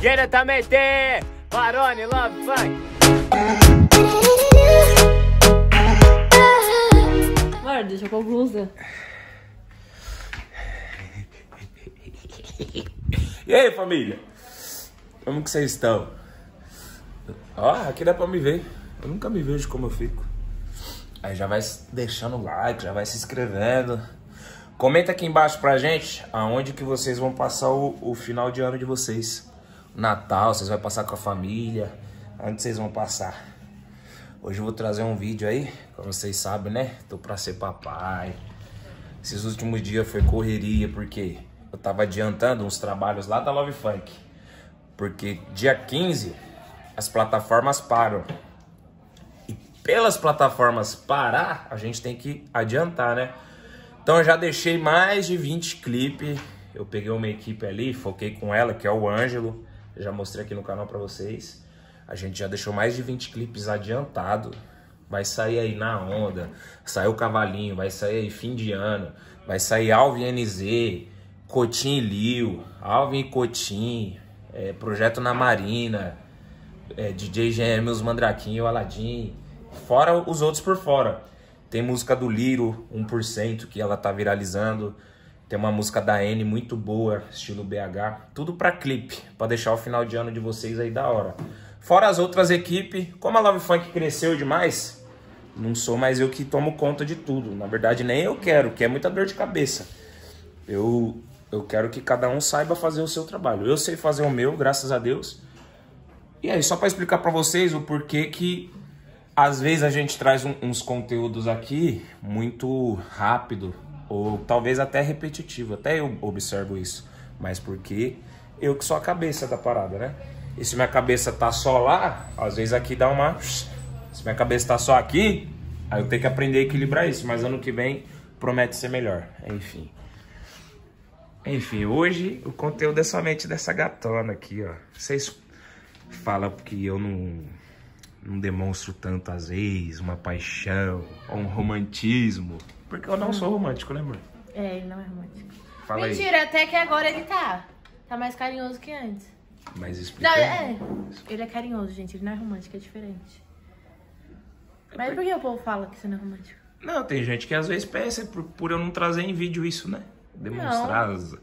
Diretamente, Barone Love Funk. Amor, deixa com a blusa. E aí, família? Como que vocês estão? Ó, aqui dá pra me ver. Eu nunca me vejo como eu fico. Aí já vai deixando o like, já vai se inscrevendo. Comenta aqui embaixo pra gente aonde que vocês vão passar o, o final de ano de vocês. Natal, vocês vão passar com a família. Onde vocês vão passar? Hoje eu vou trazer um vídeo aí, como vocês sabem, né? Tô pra ser papai. Esses últimos dias foi correria, porque eu tava adiantando uns trabalhos lá da Love Funk. Porque dia 15 as plataformas param. E pelas plataformas parar, a gente tem que adiantar, né? Então eu já deixei mais de 20 clipes. Eu peguei uma equipe ali, foquei com ela, que é o Ângelo. Já mostrei aqui no canal pra vocês. A gente já deixou mais de 20 clipes adiantado. Vai sair aí na onda. Saiu Cavalinho, vai sair aí fim de ano. Vai sair Alvin NZ, Cotim e Liu, Alvin e Cotim, é, Projeto na Marina, é, DJ GM, os Mandraquinho o Aladim. Fora os outros por fora. Tem música do Liro, 1%, que ela tá viralizando. Tem uma música da N muito boa, estilo BH. Tudo pra clipe, pra deixar o final de ano de vocês aí da hora. Fora as outras equipes, como a Love Funk cresceu demais, não sou mais eu que tomo conta de tudo. Na verdade, nem eu quero, que é muita dor de cabeça. Eu, eu quero que cada um saiba fazer o seu trabalho. Eu sei fazer o meu, graças a Deus. E aí, só para explicar para vocês o porquê que às vezes a gente traz um, uns conteúdos aqui muito rápido ou talvez até repetitivo. Até eu observo isso, mas porque eu que sou a cabeça da parada, né? E se minha cabeça tá só lá, às vezes aqui dá uma. Se minha cabeça tá só aqui, aí eu tenho que aprender a equilibrar isso. Mas ano que vem promete ser melhor. Enfim. Enfim, hoje o conteúdo é somente dessa gatona aqui, ó. Vocês falam que eu não, não demonstro tanto às vezes uma paixão ou um romantismo. Porque eu não sou romântico, né, amor? É, ele não é romântico. Fala aí. Mentira, até que agora ele tá. Tá mais carinhoso que antes. Mas explica. Não, aí. é. Ele é carinhoso, gente. Ele não é romântico, é diferente. Mas por que o povo fala que você não é romântico? Não, tem gente que às vezes pensa por, por eu não trazer em vídeo isso, né? Demonstrar as-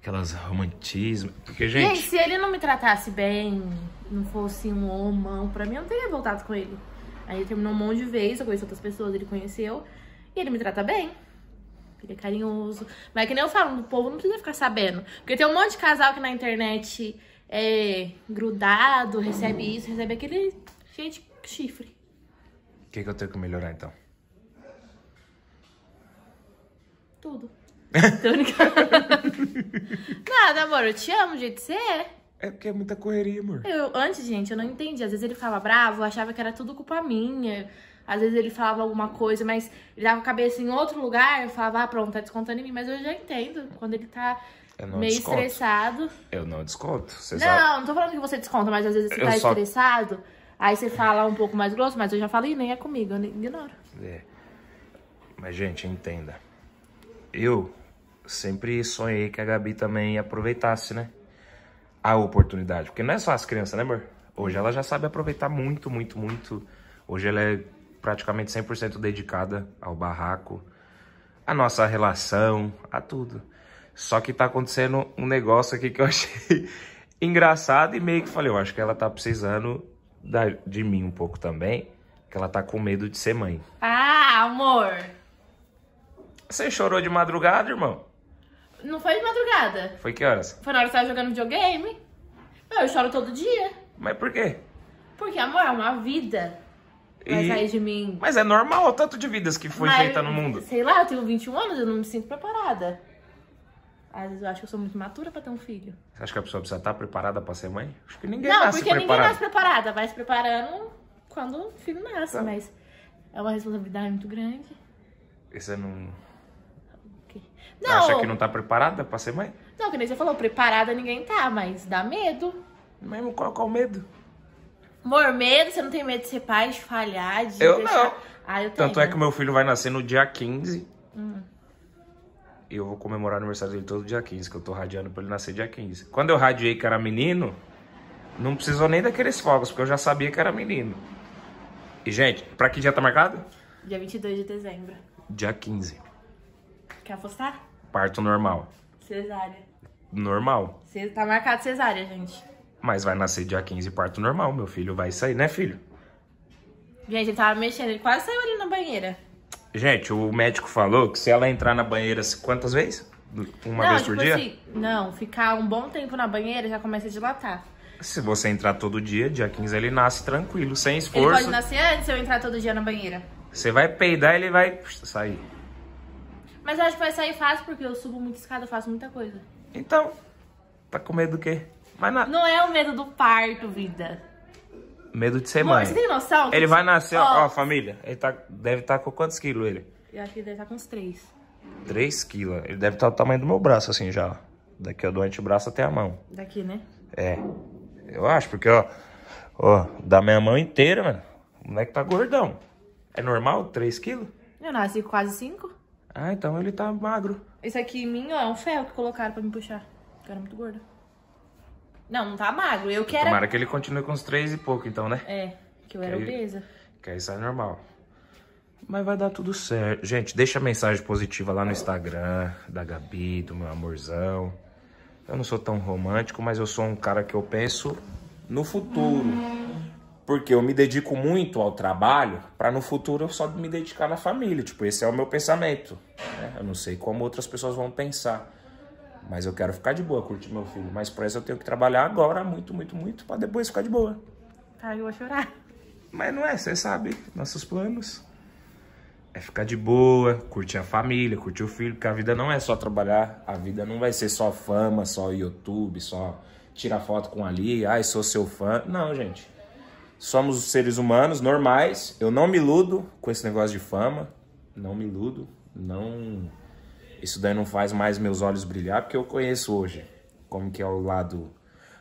aquelas romantismo. Porque, Gente, gente, se ele não me tratasse bem, não fosse um homão, pra mim eu não teria voltado com ele. Aí ele terminou um monte de vezes, eu conheci outras pessoas, ele conheceu. E ele me trata bem. Ele é carinhoso. Mas que nem eu falo, o povo não precisa ficar sabendo. Porque tem um monte de casal que na internet é grudado, recebe isso, recebe aquele de chifre. o que, que eu tenho que melhorar então? Tudo. Tô brincando. Nada, amor, eu te amo do jeito que você é. É porque é muita correria, amor. Eu, antes, gente, eu não entendi. Às vezes ele ficava bravo, eu achava que era tudo culpa minha. Às vezes ele falava alguma coisa, mas ele dava a cabeça em outro lugar, eu falava, ah, pronto, tá descontando em mim. Mas eu já entendo. Quando ele tá meio desconto. estressado. Eu não desconto. Você Não, sabe. não tô falando que você desconta, mas às vezes você Eu tá só- estressado. Aí você fala um pouco mais grosso, mas eu já falei, nem é comigo, eu ignoro. É. Mas, gente, entenda. Eu sempre sonhei que a Gabi também aproveitasse, né? A oportunidade. Porque não é só as crianças, né, amor? Hoje ela já sabe aproveitar muito, muito, muito. Hoje ela é praticamente 100% dedicada ao barraco, à nossa relação, a tudo. Só que tá acontecendo um negócio aqui que eu achei engraçado e meio que falei, eu acho que ela tá precisando da- de mim um pouco também, que ela tá com medo de ser mãe. Ah, amor! Você chorou de madrugada, irmão? Não foi de madrugada. Foi que horas? Foi na hora que você tava jogando videogame. Não, eu choro todo dia. Mas por quê? Porque, amor, é uma vida. Vai E- sair de mim. Mas é normal o tanto de vidas que foi Mas, feita no mundo. Sei lá, eu tenho 21 anos, eu não me sinto preparada. Às vezes eu acho que eu sou muito matura pra ter um filho. Você acha que a pessoa precisa estar preparada pra ser mãe? Acho que ninguém não, nasce porque ninguém nasce preparada. Vai se preparando quando o filho nasce, Tá. mas é uma responsabilidade muito grande. Você não... Você Não, acha que não tá preparada pra ser mãe? não, que nem você falou, preparada ninguém tá, mas dá medo. Mesmo qual, qual medo? Amor, medo, você não tem medo de ser pai, de falhar, de Eu deixar... não. Ah, eu tenho. Tanto é que o meu filho vai nascer no dia 15. Hum. E eu vou comemorar o aniversário dele todo dia 15, que eu tô radiando pra ele nascer dia 15. Quando eu radiei que era menino, Não precisou nem daqueles fogos, porque eu já sabia que era menino. E, gente, pra que dia tá marcado? Dia 22 de dezembro. Dia 15. Quer apostar? Parto normal. Cesárea. Normal. Cê- Tá marcado cesárea, gente. Mas vai nascer dia 15 parto normal. Meu filho vai sair, né, filho? Gente, ele tava mexendo, ele quase saiu ali na banheira. Gente, o médico falou que se ela entrar na banheira quantas vezes? Uma não, vez tipo por dia? assim, não, ficar um bom tempo na banheira já começa a dilatar. Se você entrar todo dia, dia 15 ele nasce tranquilo, sem Ele esforço. pode nascer antes se eu entrar todo dia na banheira. Você vai peidar, ele vai sair. Mas eu acho que vai sair fácil porque eu subo muito escada, eu faço muita coisa. Então, tá com medo do quê? Mas na... Não é o medo do parto, vida. medo de ser Amor, mãe. Você tem noção? Ele vai nascer, ó, Ó, família. Ele tá, deve estar com quantos quilos ele? Eu acho que ele deve estar com uns três. 3 quilos. Ele deve estar do tamanho do meu braço, assim, já. ó. Daqui ó, do antebraço até a mão. Daqui, né? É. Eu acho, porque, ó. Ó, da minha mão inteira, mano. O moleque tá gordão. É normal? 3 quilos? Eu nasci quase cinco. Ah, então ele tá magro. Esse aqui em mim, ó, é um ferro que colocaram pra me puxar. Eu era muito gorda. Não, não tá magro. Eu que era... Tomara que ele continue com uns 3 e pouco, então, né? É, que eu era Que- obesa. Que aí sai normal. Mas vai dar tudo certo. Gente, deixa a mensagem positiva lá no Instagram da Gabi, do meu amorzão. Eu não sou tão romântico, mas eu sou um cara que eu penso no futuro. Porque eu me dedico muito ao trabalho para no futuro eu só me dedicar na família. Tipo, esse é o meu pensamento. né? Eu não sei como outras pessoas vão pensar. Mas eu quero ficar de boa, curtir meu filho. Mas pra isso eu tenho que trabalhar agora muito, muito, muito, para depois ficar de boa. Tá, eu vou chorar. Mas não é, você sabe, nossos planos é ficar de boa, curtir a família, curtir o filho, porque a vida não é só trabalhar, a vida não vai ser só fama, só YouTube, só tirar foto com ali, ai, sou seu fã. Não, gente. Somos seres humanos normais. Eu não me iludo com esse negócio de fama. Não me iludo. Não. Isso daí não faz mais meus olhos brilhar, porque eu conheço hoje como que é o lado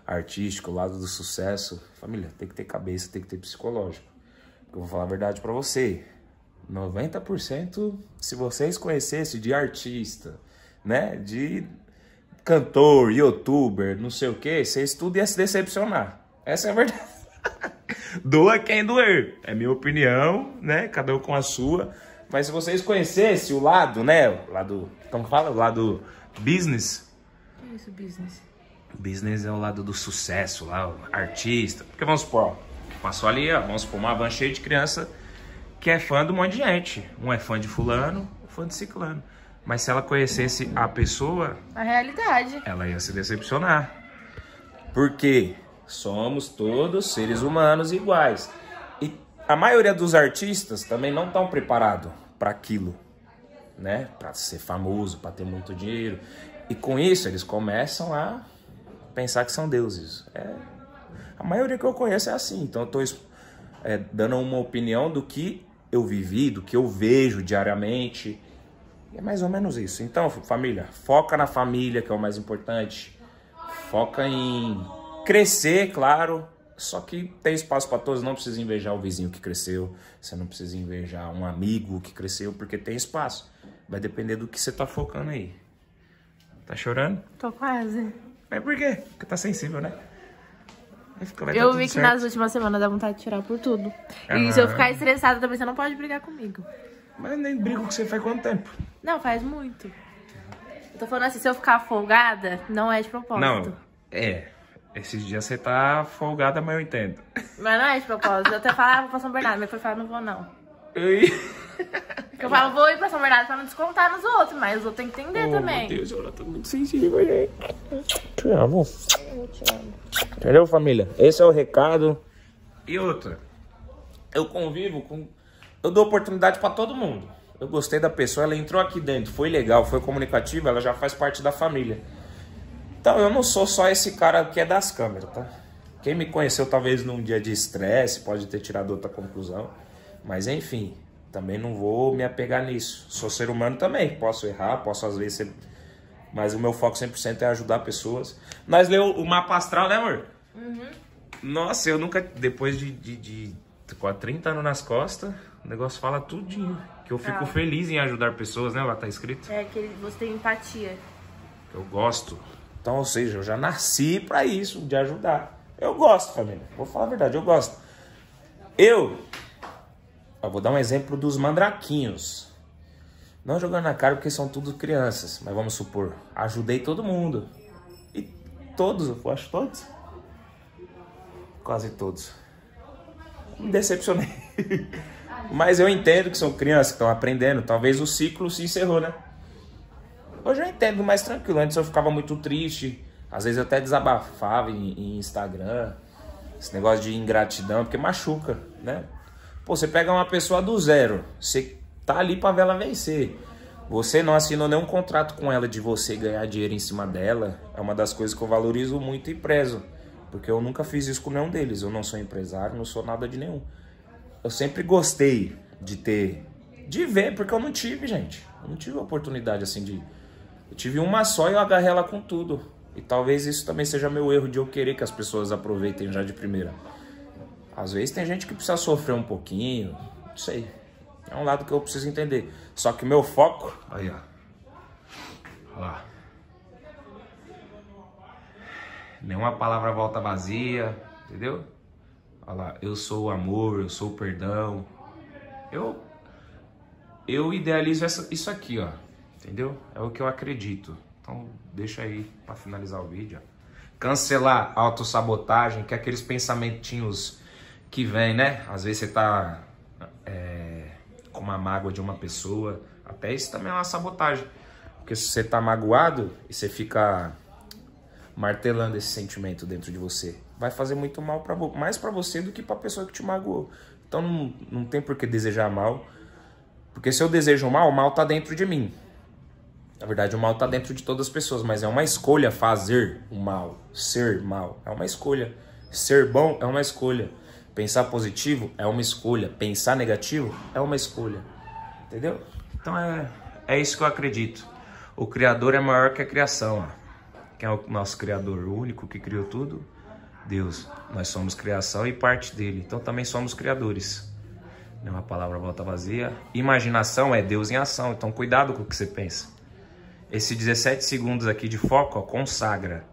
artístico, o lado do sucesso. Família, tem que ter cabeça, tem que ter psicológico. Eu vou falar a verdade pra você. 90% se vocês conhecessem de artista, né? De cantor, youtuber, não sei o que, vocês tudo ia se decepcionar. Essa é a verdade. Doa quem doer. É minha opinião, né? Cada um com a sua. Mas se vocês conhecessem o lado, né? O lado. Como que fala? O lado business. Que isso, business? Business é o lado do sucesso lá, o artista. Porque vamos supor, ó, passou ali, ó, vamos supor, uma van cheia de criança que é fã de um monte de gente. Um é fã de fulano, um fã de ciclano. Mas se ela conhecesse a pessoa, A realidade. ela ia se decepcionar. Porque somos todos seres humanos iguais. E a maioria dos artistas também não estão preparados para aquilo, né? Para ser famoso, para ter muito dinheiro. E com isso eles começam a pensar que são deuses. É, a maioria que eu conheço é assim. Então eu tô es- é, dando uma opinião do que eu vivi, do que eu vejo diariamente. É mais ou menos isso. Então, família, foca na família, que é o mais importante. Foca em crescer, claro. Só que tem espaço para todos. Não precisa invejar o vizinho que cresceu. Você não precisa invejar um amigo que cresceu, porque tem espaço. Vai depender do que você tá focando aí. Tá chorando? Tô quase. Mas por quê? Porque tá sensível, né? Vai Eu vi que certo. nas últimas semanas dá vontade de chorar por tudo. E se eu ficar estressada também, você não pode brigar comigo. Mas nem brigo com você faz quanto tempo? Não, faz muito. Eu tô falando assim, se eu ficar folgada, não é de propósito. Não, é. Esses dias você tá folgada, mas eu entendo. Mas não é de propósito. Eu até falava, vou pra São Bernardo, mas foi falar, não vou não. Ei. Porque eu falo, vou ir pra São Bernardo pra não descontar nos outros, mas os outros têm que entender Oh, também. Meu Deus, eu tô muito sensível, gente. Te amo. Entendeu, família? Esse é o recado. E outra, eu convivo com. Eu dou oportunidade pra todo mundo. Eu gostei da pessoa, ela entrou aqui dentro, foi legal, foi comunicativa, ela já faz parte da família. Então eu não sou só esse cara que é das câmeras, tá? Quem me conheceu talvez num dia de estresse pode ter tirado outra conclusão. Mas enfim, também não vou me apegar nisso. Sou ser humano também, posso errar, posso às vezes ser. Mas o meu foco 100% é ajudar pessoas. Nós leu o mapa astral, né, amor? Nossa, eu nunca. Depois de, de, de quase 30 anos nas costas, o negócio fala tudinho. Que eu fico Ah. feliz em ajudar pessoas, né? Lá tá escrito. É que você tem empatia. Eu gosto. Então, ou seja, eu já nasci pra isso, de ajudar. Eu gosto, família. Vou falar a verdade, eu gosto. Eu, eu vou dar um exemplo dos mandraquinhos. Não jogando na cara porque são tudo crianças, mas vamos supor, ajudei todo mundo. E todos, eu acho todos. Quase todos. Me decepcionei. mas eu entendo que são crianças que estão aprendendo. Talvez o ciclo se encerrou, né? Hoje eu entendo mais tranquilo. Antes eu ficava muito triste. Às vezes eu até desabafava em, em Instagram. Esse negócio de ingratidão, porque machuca, né? Pô, você pega uma pessoa do zero. Você tá ali pra ver ela vencer. Você não assinou nenhum contrato com ela de você ganhar dinheiro em cima dela. É uma das coisas que eu valorizo muito e prezo. Porque eu nunca fiz isso com nenhum deles. Eu não sou empresário, não sou nada de nenhum. Eu sempre gostei de ter. De ver, porque eu não tive, gente. Eu não tive oportunidade assim de. Eu tive uma só e eu agarrei ela com tudo. E talvez isso também seja meu erro de eu querer que as pessoas aproveitem já de primeira. Às vezes tem gente que precisa sofrer um pouquinho. Não sei. É um lado que eu preciso entender. Só que meu foco. Aí, ó. Olha lá. Nenhuma palavra volta vazia. Entendeu? Olha lá. Eu sou o amor, eu sou o perdão. Eu. Eu idealizo essa, isso aqui, ó. Entendeu? É o que eu acredito. Então, deixa aí para finalizar o vídeo. Cancelar a autossabotagem, que é aqueles pensamentinhos que vem, né? Às vezes você tá. É com uma mágoa de uma pessoa. Até isso também é uma sabotagem. Porque se você tá magoado e você fica martelando esse sentimento dentro de você, vai fazer muito mal para mais para você do que para a pessoa que te magoou. Então não, não tem por que desejar mal. Porque se eu desejo mal, o mal tá dentro de mim. Na verdade, o mal tá dentro de todas as pessoas, mas é uma escolha fazer o mal, ser mal. É uma escolha. Ser bom é uma escolha. Pensar positivo é uma escolha, pensar negativo é uma escolha. Entendeu? Então é, é isso que eu acredito. O Criador é maior que a criação. Ó. Quem é o nosso Criador? O único que criou tudo? Deus. Nós somos criação e parte dele. Então também somos criadores. Uma palavra volta vazia. Imaginação é Deus em ação. Então cuidado com o que você pensa. Esse 17 segundos aqui de foco ó, consagra.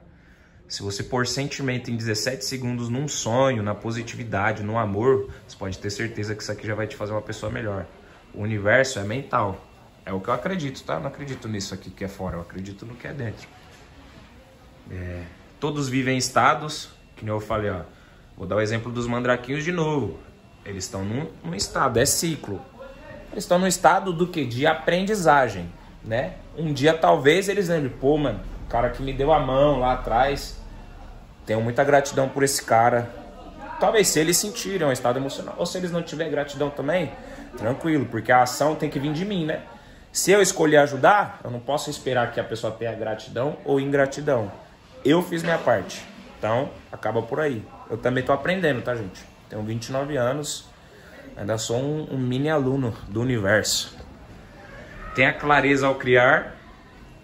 Se você pôr sentimento em 17 segundos num sonho, na positividade, no amor, você pode ter certeza que isso aqui já vai te fazer uma pessoa melhor. O universo é mental. É o que eu acredito, tá? Eu não acredito nisso aqui que é fora, eu acredito no que é dentro. É, todos vivem em estados, que nem eu falei, ó. Vou dar o exemplo dos mandraquinhos de novo. Eles estão num, num estado, é ciclo. Eles estão num estado do que? De aprendizagem, né? Um dia talvez eles lembrem, pô, mano, o cara que me deu a mão lá atrás, tenho muita gratidão por esse cara. Talvez se eles sentirem um estado emocional. Ou se eles não tiverem gratidão também, tranquilo, porque a ação tem que vir de mim, né? Se eu escolher ajudar, eu não posso esperar que a pessoa tenha gratidão ou ingratidão. Eu fiz minha parte. Então, acaba por aí. Eu também tô aprendendo, tá, gente? Tenho 29 anos, ainda sou um, um mini aluno do universo. Tenha clareza ao criar.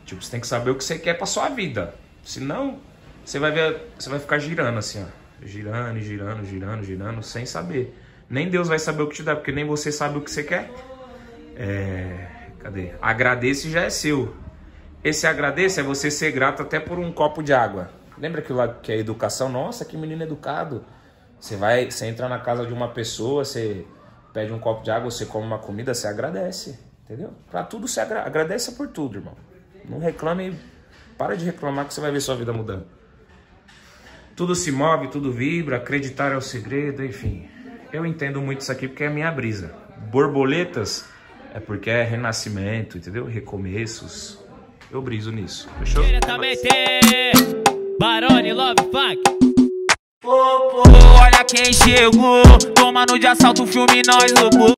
Tipo, você tem que saber o que você quer pra sua vida. Senão, você vai ver, você vai ficar girando assim, ó. Girando, girando, girando, girando, sem saber. Nem Deus vai saber o que te dá, porque nem você sabe o que você quer. É, cadê? Agradeça já é seu. Esse agradeça é você ser grato até por um copo de água. Lembra aquilo lá que é educação? Nossa, que menino educado. Você vai, você entra na casa de uma pessoa, você pede um copo de água, você come uma comida, você agradece. Entendeu? Pra tudo você agra agradece por tudo, irmão. Não reclame, para de reclamar que você vai ver sua vida mudando. Tudo se move, tudo vibra, acreditar é o segredo, enfim. Eu entendo muito isso aqui porque é a minha brisa. Borboletas é porque é renascimento, entendeu? Recomeços. Eu briso nisso. Fechou? Diretamente, Barone Love Funk. Olha quem chegou, tomando de assalto o filme nós louco.